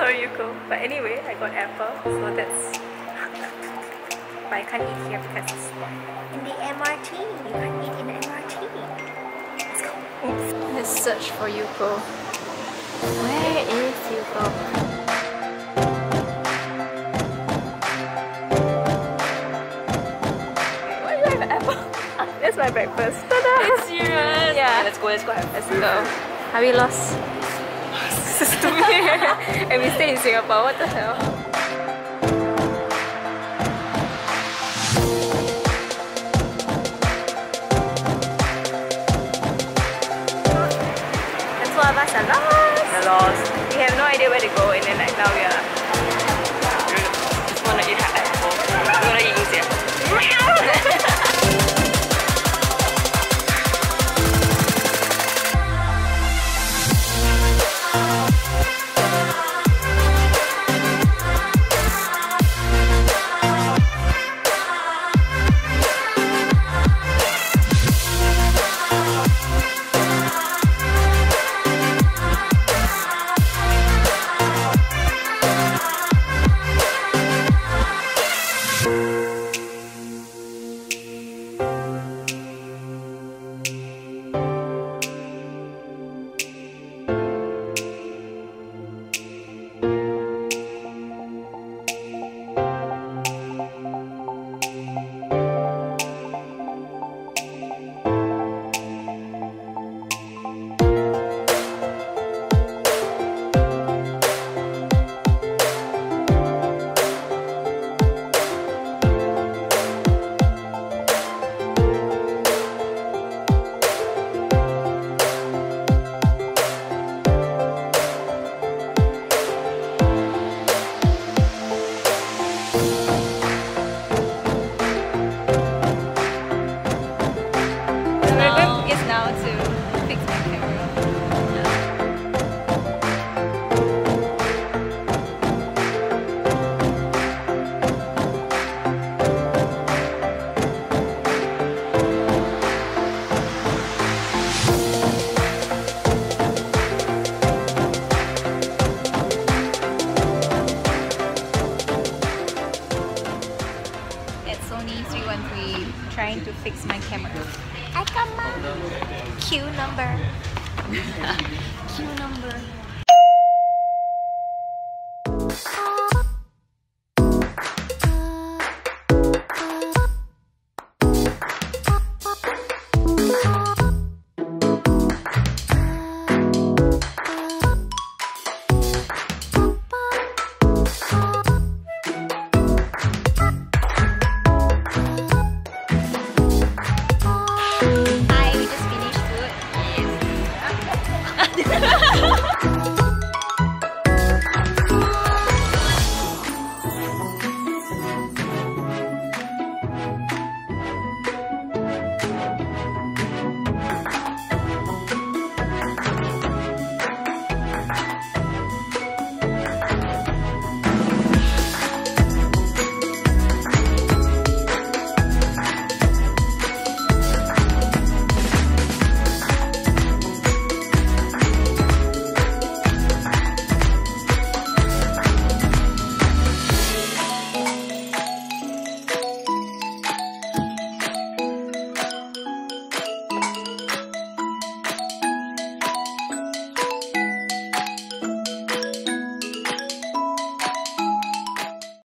sorry, Yuko. But anyway, I got apple, so that's. but I can't eat here because it's in the MRT. You can't eat in the MRT. Let's go. Oops. Let's search for Yuko. Where is Yuko? Why do apple? That's my breakfast. Ta-da! It's serious. Yeah. Let's go. Let's go. Let's go. Are we lost? And we stay in Singapore. What the hell? And two of us are lost. We're lost. We have no idea where to go, and then like now we are. Just wanna eat. I'm gonna eat easier. Sony 313 trying to fix my camera. I got my Q number. Q number.